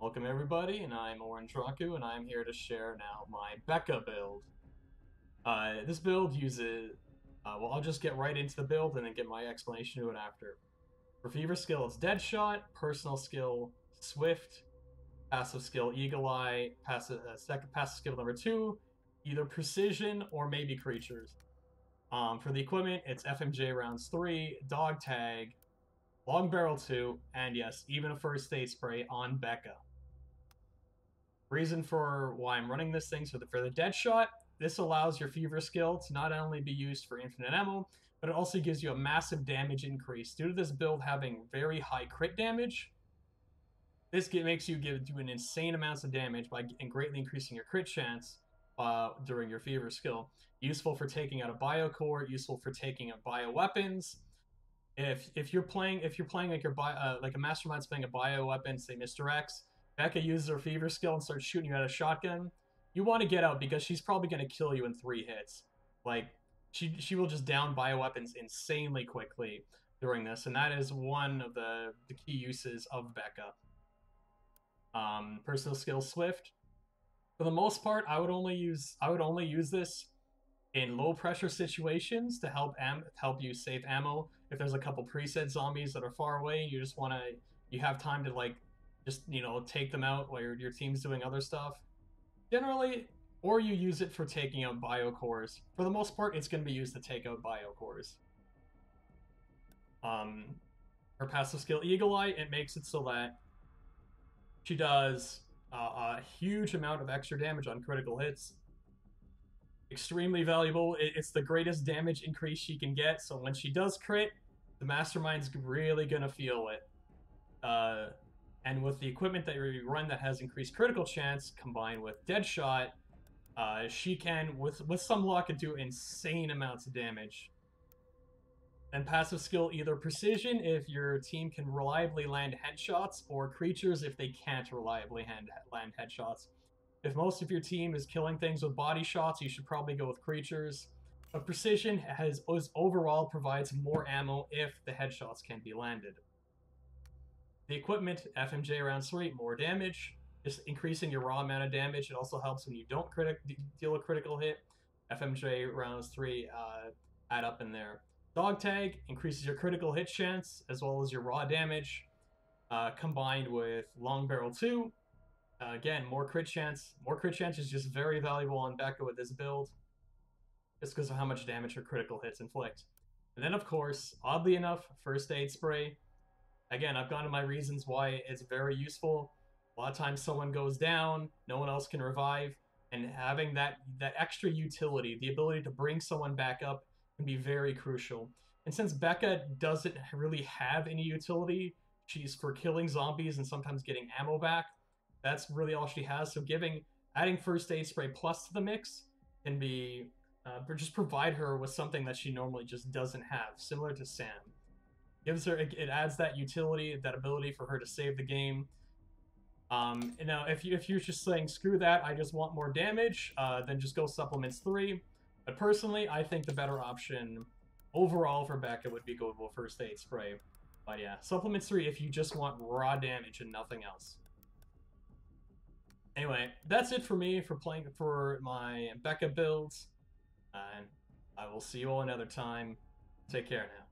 Welcome everybody, and I'm Orendraku, and I'm here to share now my Becca build. Uh, this build uses, uh, well I'll just get right into the build and then get my explanation to it after. For Fever skill it's Deadshot, personal skill Swift, passive skill Eagle Eye, passive, uh, second passive skill number 2, either Precision or maybe Creatures. Um, for the equipment it's FMJ rounds 3, Dog Tag, Long Barrel 2, and yes, even a first aid spray on Becca. Reason for why I'm running this thing, so that for the dead shot, this allows your fever skill to not only be used for infinite ammo, but it also gives you a massive damage increase. Due to this build having very high crit damage, this makes you give do an insane amounts of damage by and greatly increasing your crit chance uh, during your fever skill. Useful for taking out a bio core, useful for taking out bio weapons, if if you're playing if you're playing like your bio, uh, like a mastermind's playing a bio weapon, say Mr. X, Becca uses her fever skill and starts shooting you at a shotgun. You want to get out because she's probably going to kill you in three hits. Like she she will just down bio weapons insanely quickly during this, and that is one of the the key uses of Becca. Um, personal skill Swift. For the most part, I would only use I would only use this in low pressure situations to help am help you save ammo. If there's a couple preset zombies that are far away, you just want to you have time to like just you know take them out while your your team's doing other stuff. Generally, or you use it for taking out bio cores. For the most part, it's going to be used to take out bio cores. Um, her passive skill Eagle Eye it makes it so that she does uh, a huge amount of extra damage on critical hits extremely valuable. It's the greatest damage increase she can get, so when she does crit, the Mastermind's really gonna feel it. Uh, and with the equipment that you run that has increased critical chance, combined with Deadshot, uh, she can, with, with some luck, do insane amounts of damage. And passive skill, either Precision, if your team can reliably land headshots, or Creatures, if they can't reliably hand, land headshots. If most of your team is killing things with body shots, you should probably go with creatures. But precision has overall provides more ammo if the headshots can be landed. The equipment, FMJ rounds 3, more damage, just increasing your raw amount of damage. It also helps when you don't deal a critical hit. FMJ rounds 3 uh, add up in there. Dog Tag increases your critical hit chance as well as your raw damage. Uh, combined with Long Barrel 2, uh, again, more crit chance. More crit chance is just very valuable on Becca with this build. Just because of how much damage her critical hits inflict. And then, of course, oddly enough, First Aid Spray. Again, I've gone to my reasons why it's very useful. A lot of times someone goes down, no one else can revive, and having that, that extra utility, the ability to bring someone back up, can be very crucial. And since Becca doesn't really have any utility, she's for killing zombies and sometimes getting ammo back, that's really all she has. So giving adding first aid spray plus to the mix can be uh, just provide her with something that she normally just doesn't have, similar to Sam. Gives her it, adds that utility, that ability for her to save the game. Um, you know, if you if you're just saying screw that, I just want more damage, uh, then just go supplements three. But personally, I think the better option overall for Becca would be go with first aid spray. But yeah, supplements three if you just want raw damage and nothing else. Anyway, that's it for me for playing for my Becca builds. And I will see you all another time. Take care now.